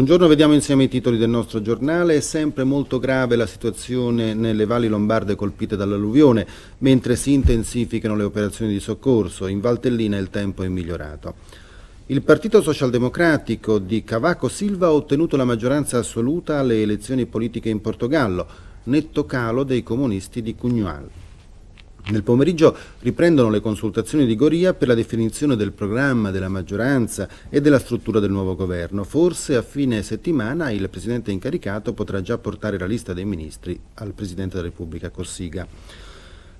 Buongiorno, vediamo insieme i titoli del nostro giornale. È sempre molto grave la situazione nelle valli lombarde colpite dall'alluvione, mentre si intensificano le operazioni di soccorso. In Valtellina il tempo è migliorato. Il Partito Socialdemocratico di Cavaco Silva ha ottenuto la maggioranza assoluta alle elezioni politiche in Portogallo, netto calo dei comunisti di Cugnual. Nel pomeriggio riprendono le consultazioni di Goria per la definizione del programma della maggioranza e della struttura del nuovo governo. Forse a fine settimana il Presidente incaricato potrà già portare la lista dei ministri al Presidente della Repubblica Cossiga.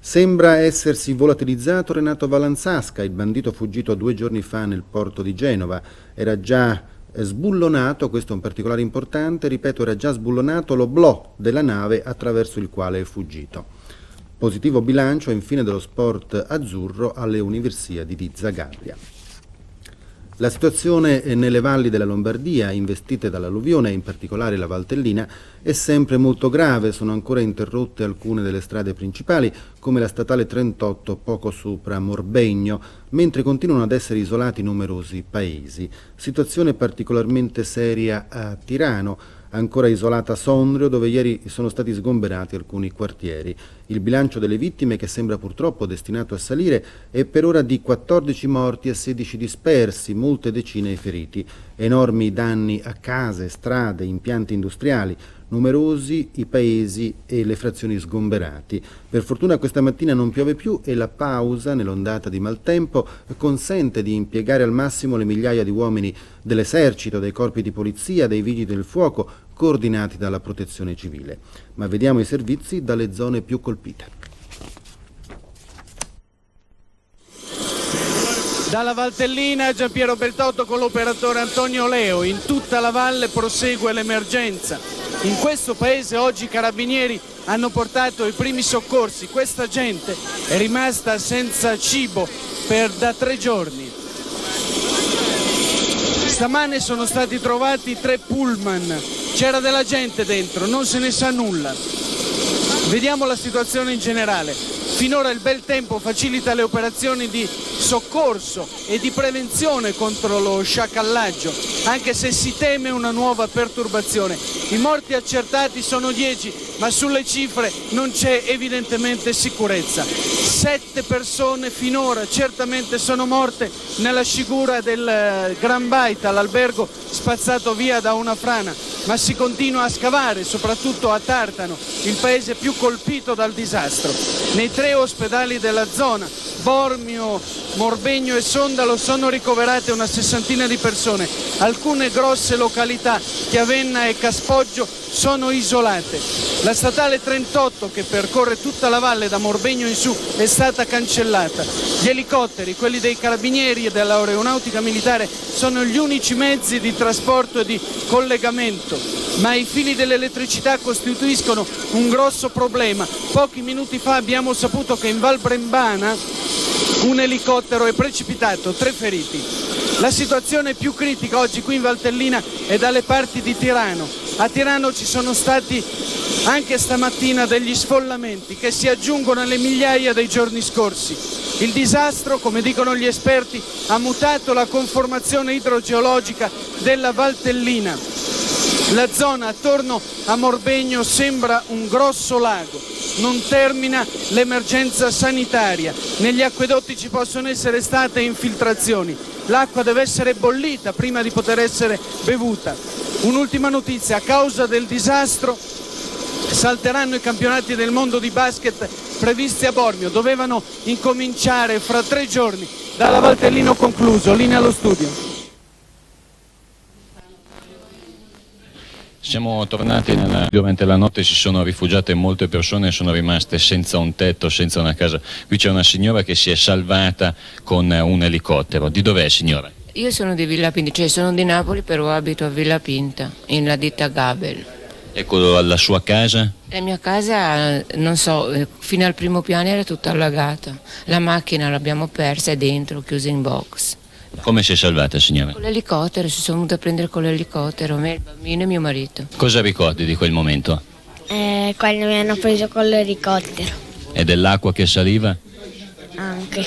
Sembra essersi volatilizzato Renato Valanzasca, il bandito fuggito due giorni fa nel porto di Genova. Era già sbullonato, questo è un particolare importante, ripeto, era già sbullonato l'oblò della nave attraverso il quale è fuggito. Positivo bilancio infine dello sport azzurro alle Universiadi di Zagabria. La situazione nelle valli della Lombardia, investite dall'alluvione, in particolare la Valtellina, è sempre molto grave. Sono ancora interrotte alcune delle strade principali, come la statale 38 poco sopra Morbegno, mentre continuano ad essere isolati numerosi paesi. Situazione particolarmente seria a Tirano, ancora isolata Sondrio, dove ieri sono stati sgomberati alcuni quartieri. Il bilancio delle vittime, che sembra purtroppo destinato a salire, è per ora di 14 morti e 16 dispersi, molte decine i feriti. Enormi danni a case, strade, impianti industriali, numerosi i paesi e le frazioni sgomberati. Per fortuna questa mattina non piove più e la pausa nell'ondata di maltempo consente di impiegare al massimo le migliaia di uomini dell'esercito, dei corpi di polizia, dei vigili del fuoco, coordinati dalla protezione civile. Ma vediamo i servizi dalle zone più colpite. Dalla Valtellina Giampiero Beltotto con l'operatore Antonio Leo. In tutta la valle prosegue l'emergenza. In questo paese oggi i carabinieri hanno portato i primi soccorsi. Questa gente è rimasta senza cibo per da tre giorni. Stamane sono stati trovati tre pullman, c'era della gente dentro, non se ne sa nulla. Vediamo la situazione in generale. Finora il bel tempo facilita le operazioni di soccorso e di prevenzione contro lo sciacallaggio, anche se si teme una nuova perturbazione. I morti accertati sono 10, ma sulle cifre non c'è evidentemente sicurezza. Sette persone finora certamente sono morte nella scigura del eh, Gran Baita, l'albergo spazzato via da una frana, ma si continua a scavare, soprattutto a Tartano, il paese più colpito dal disastro. Nei tre ospedali della zona, Bormio, Morbegno e Sondalo, sono ricoverate una sessantina di persone. Alcune grosse località, Chiavenna e Caspoggio, sono isolate. La statale 38 che percorre tutta la valle da Morbegno in su è stata cancellata. Gli elicotteri, quelli dei carabinieri e dell'aeronautica militare, sono gli unici mezzi di trasporto e di collegamento, ma i fili dell'elettricità costituiscono un grosso problema. Pochi minuti fa abbiamo saputo che in Val Brembana un elicottero è precipitato, tre feriti. La situazione più critica oggi qui in Valtellina è dalle parti di Tirano. A Tirano ci sono stati anche stamattina degli sfollamenti che si aggiungono alle migliaia dei giorni scorsi. Il disastro, come dicono gli esperti, ha mutato la conformazione idrogeologica della Valtellina. La zona attorno a Morbegno sembra un grosso lago, non termina l'emergenza sanitaria, negli acquedotti ci possono essere state infiltrazioni, l'acqua deve essere bollita prima di poter essere bevuta. Un'ultima notizia, a causa del disastro salteranno i campionati del mondo di basket previsti a Bormio, dovevano incominciare fra tre giorni. Dalla Valtellino concluso, linea allo studio. Siamo tornati nella... durante la notte, si sono rifugiate molte persone, sono rimaste senza un tetto, senza una casa. Qui c'è una signora che si è salvata con un elicottero. Di dov'è signora? Io sono di Villa Pinta, cioè sono di Napoli però abito a Villa Pinta, nella ditta Gabel. Ecco la sua casa? La mia casa, non so, eh, fino al primo piano era tutta allagata. La macchina l'abbiamo persa, è dentro, chiusa in box. Come si è salvata signora? Con l'elicottero, si sono venuta a prendere con l'elicottero, me, il bambino e mio marito. Cosa ricordi di quel momento? Eh, quando mi hanno preso con l'elicottero. E dell'acqua che saliva? Anche.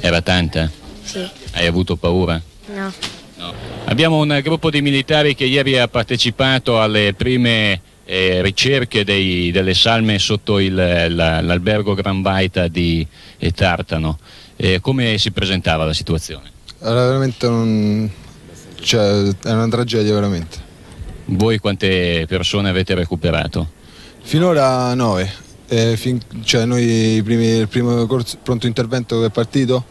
Era tanta? Sì. Hai avuto paura? No. No. Abbiamo un gruppo di militari che ieri ha partecipato alle prime eh, ricerche dei, delle salme sotto il, la, l'albergo Gran Baita di eh, Tartano. Eh, come si presentava la situazione? Era veramente un... cioè, è una tragedia veramente. Voi quante persone avete recuperato? Finora nove, eh, fin... cioè noi primi, il primo corso, pronto intervento che è partito,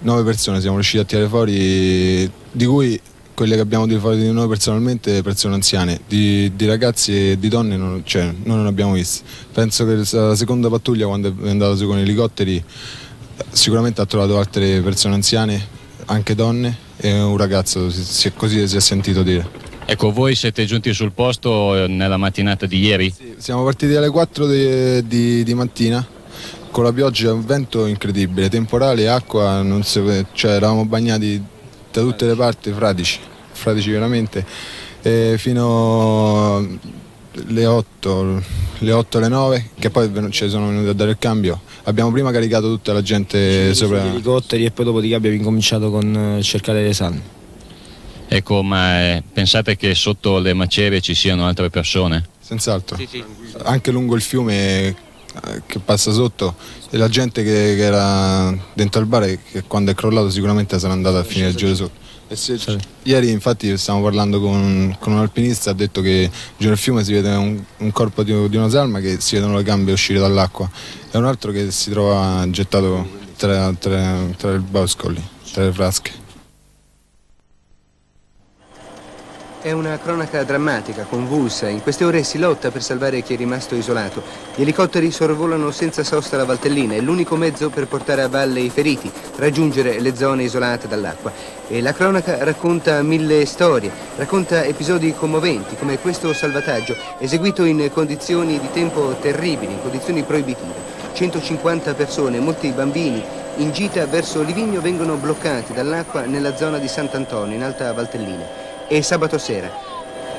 nove persone siamo riusciti a tirare fuori, di cui quelle che abbiamo tirato fuori di noi personalmente persone anziane, di, di ragazzi e di donne non, cioè, noi non abbiamo visto. Penso che la seconda pattuglia quando è andata su con gli elicotteri sicuramente ha trovato altre persone anziane, anche donne e un ragazzo, si, così si è sentito dire. Ecco, voi siete giunti sul posto eh, nella mattinata di ieri? Sì, siamo partiti alle 4 di, di, di mattina con la pioggia e un vento incredibile, temporale, acqua, non si, cioè eravamo bagnati da tutte le parti, fradici, fradici veramente, fino alle 8, le 8 alle 9, che poi ci sono venuti a dare il cambio. Abbiamo prima caricato tutta la gente sopra gli elicotteri e poi dopodiché abbiamo incominciato con eh, cercare le salme. Ecco, ma eh, pensate che sotto le macerie ci siano altre persone? Senz'altro, sì, sì. anche lungo il fiume che passa sotto e la gente che, che era dentro al bar che quando è crollato sicuramente sarà andata a finire il giro sotto. Se, sì. Ieri infatti stavamo parlando con, con, un alpinista, ha detto che giù nel fiume si vede un, un corpo di, di, una salma che si vedono le gambe uscire dall'acqua e un altro che si trova gettato tra, tra, tra il bosco lì, tra le frasche. È una cronaca drammatica, convulsa. In queste ore si lotta per salvare chi è rimasto isolato. Gli elicotteri sorvolano senza sosta la Valtellina, è l'unico mezzo per portare a valle i feriti, raggiungere le zone isolate dall'acqua. E la cronaca racconta mille storie, racconta episodi commoventi, come questo salvataggio, eseguito in condizioni di tempo terribili, in condizioni proibitive. 150 persone, molti bambini, in gita verso Livigno vengono bloccati dall'acqua nella zona di Sant'Antonio, in Alta Valtellina e sabato sera.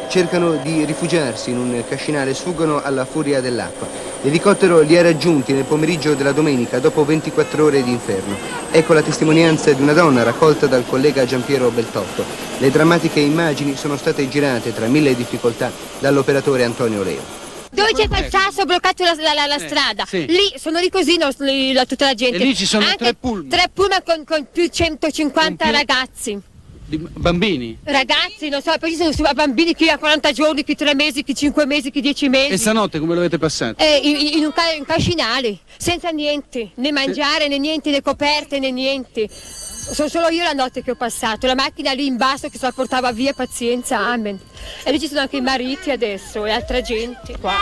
Cercano di rifugiarsi in un cascinale, sfuggono alla furia dell'acqua. L'elicottero li ha raggiunti nel pomeriggio della domenica, dopo 24 ore di inferno. Ecco la testimonianza di una donna raccolta dal collega Giampiero Beltotto. Le drammatiche immagini sono state girate tra mille difficoltà dall'operatore Antonio Leo. Dove c'è quel sasso bloccato la, la, la, eh, strada? Sì. Lì, sono lì così no, tutta la gente. E lì ci sono Anche tre pullman. Tre pullman con, con più 150 più... ragazzi. Di bambini? Ragazzi, non so, poi ci sono bambini qui a 40 giorni, qui 3 mesi, qui 5 mesi, qui 10 mesi. E stanotte come l'avete passato? Eh, in, in, un, in cascinale, senza niente, né mangiare, né niente, né coperte, né niente. Sono solo io la notte che ho passato, la macchina lì in basso che se la portava via, pazienza, amen. E lì ci sono anche i mariti adesso e altra gente qua.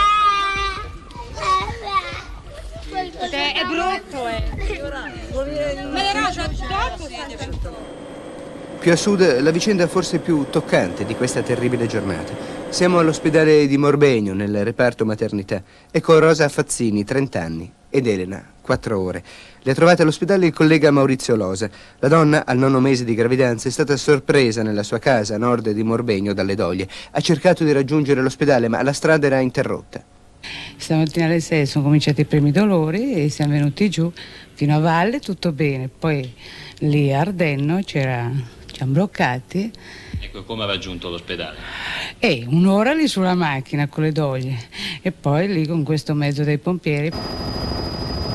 È, è brutto, eh. Ma era già dopo. Più a sud la vicenda forse più toccante di questa terribile giornata. Siamo all'ospedale di Morbegno, nel reparto maternità, e con Rosa Fazzini, 30 anni, ed Elena, 4 ore. Le ha trovate all'ospedale il collega Maurizio Losa. La donna, al nono mese di gravidanza, è stata sorpresa nella sua casa a nord di Morbegno dalle doglie. Ha cercato di raggiungere l'ospedale, ma la strada era interrotta. Stamattina alle 6 sono cominciati i primi dolori e siamo venuti giù fino a valle, tutto bene. Poi lì a Ardenno c'era siamo bloccati. Ecco, come ha raggiunto l'ospedale? E un'ora lì sulla macchina con le doglie e poi lì con questo mezzo dei pompieri.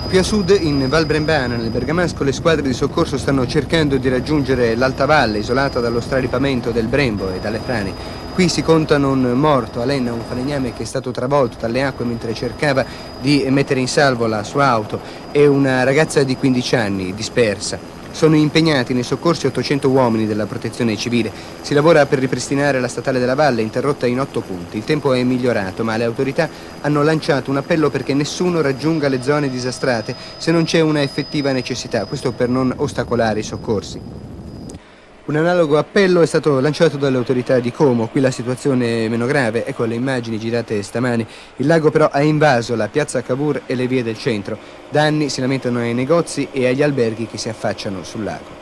Più a sud, in Val Brembana, nel Bergamasco, le squadre di soccorso stanno cercando di raggiungere l'alta valle isolata dallo straripamento del Brembo e dalle frane. Qui si contano un morto, Alenna, un falegname che è stato travolto dalle acque mentre cercava di mettere in salvo la sua auto, e una ragazza di 15 anni dispersa. Sono impegnati nei soccorsi 800 uomini della protezione civile. Si lavora per ripristinare la statale della Valle, interrotta in otto punti. Il tempo è migliorato, ma le autorità hanno lanciato un appello perché nessuno raggiunga le zone disastrate se non c'è una effettiva necessità, questo per non ostacolare i soccorsi. Un analogo appello è stato lanciato dalle autorità di Como, qui la situazione è meno grave, ecco le immagini girate stamani. Il lago però ha invaso la piazza Cavour e le vie del centro. Danni si lamentano ai negozi e agli alberghi che si affacciano sul lago.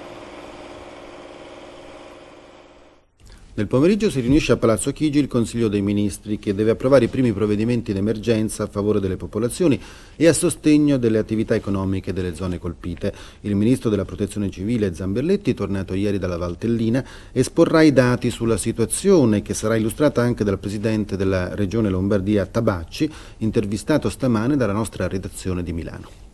Nel pomeriggio si riunisce a Palazzo Chigi il Consiglio dei Ministri che deve approvare i primi provvedimenti d'emergenza a favore delle popolazioni e a sostegno delle attività economiche delle zone colpite. Il Ministro della Protezione Civile Zamberletti, tornato ieri dalla Valtellina, esporrà i dati sulla situazione che sarà illustrata anche dal Presidente della Regione Lombardia Tabacci, intervistato stamane dalla nostra redazione di Milano.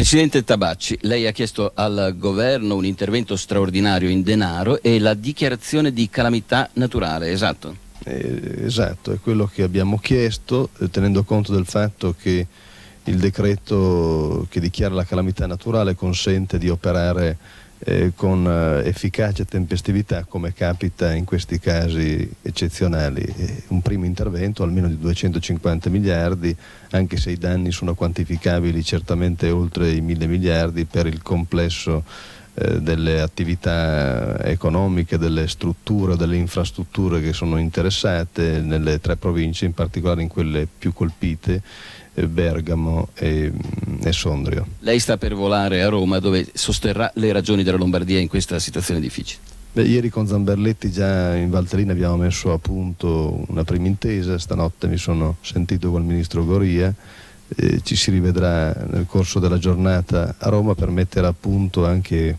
Presidente Tabacci, lei ha chiesto al governo un intervento straordinario in denaro e la dichiarazione di calamità naturale, esatto? Eh, esatto, è quello che abbiamo chiesto, eh, tenendo conto del fatto che il decreto che dichiara la calamità naturale consente di operare eh, con eh, efficacia e tempestività come capita in questi casi eccezionali. Eh, un primo intervento almeno di 250 miliardi, anche se i danni sono quantificabili certamente oltre i 1000 miliardi per il complesso eh, delle attività economiche, delle strutture, delle infrastrutture che sono interessate nelle tre province, in particolare in quelle più colpite eh, Bergamo e, mm, e, Sondrio. Lei sta per volare a Roma dove sosterrà le ragioni della Lombardia in questa situazione difficile. Beh, ieri con Zamberletti già in Valtellina abbiamo messo a punto una prima intesa, stanotte mi sono sentito col ministro Goria, eh, ci si rivedrà nel corso della giornata a Roma per mettere a punto anche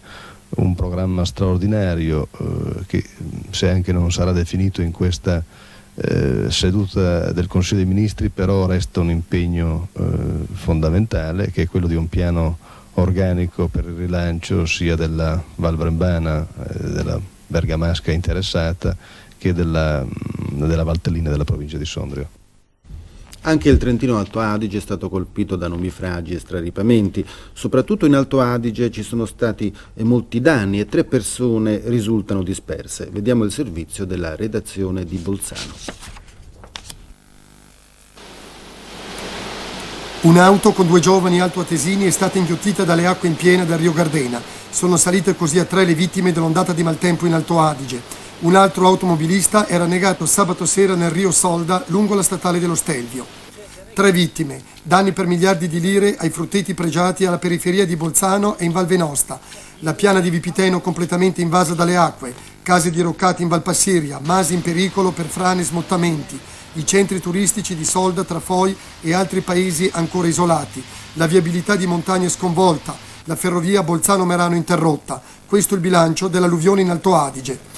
un programma straordinario eh, che se anche non sarà definito in questa eh, seduta del Consiglio dei Ministri però resta un impegno eh, fondamentale che è quello di un piano organico per il rilancio sia della Val Brembana, eh, della Bergamasca interessata che della, della Valtellina della provincia di Sondrio. Anche il Trentino Alto Adige è stato colpito da nubifragi e straripamenti. Soprattutto in Alto Adige ci sono stati eh, molti danni e tre persone risultano disperse. Vediamo il servizio della redazione di Bolzano. Un'auto con due giovani altoatesini è stata inghiottita dalle acque in piena del Rio Gardena. Sono salite così a tre le vittime dell'ondata di maltempo in Alto Adige. Un altro automobilista era negato sabato sera nel Rio Solda lungo la statale dello Stelvio. Tre vittime, danni per miliardi di lire ai frutteti pregiati alla periferia di Bolzano e in Val Venosta, la piana di Vipiteno completamente invasa dalle acque, case diroccate in Valpassiria, masi in pericolo per frane e smottamenti, i centri turistici di Solda, Trafoi e altri paesi ancora isolati, la viabilità di montagne sconvolta, la ferrovia Bolzano-Merano interrotta. Questo è il bilancio dell'alluvione in Alto Adige.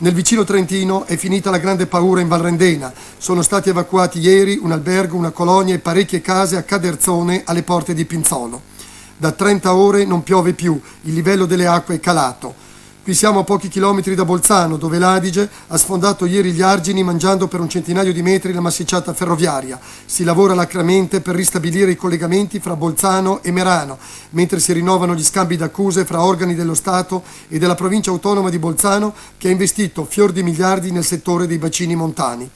Nel vicino Trentino è finita la grande paura in Valrendena. Sono stati evacuati ieri un albergo, una colonia e parecchie case a Caderzone alle porte di Pinzolo. Da 30 ore non piove più, il livello delle acque è calato. Qui siamo a pochi chilometri da Bolzano, dove l'Adige ha sfondato ieri gli argini mangiando per un centinaio di metri la massicciata ferroviaria. Si lavora lacramente per ristabilire i collegamenti fra Bolzano e Merano, mentre si rinnovano gli scambi d'accuse fra organi dello Stato e della provincia autonoma di Bolzano che ha investito fior di miliardi nel settore dei bacini montani.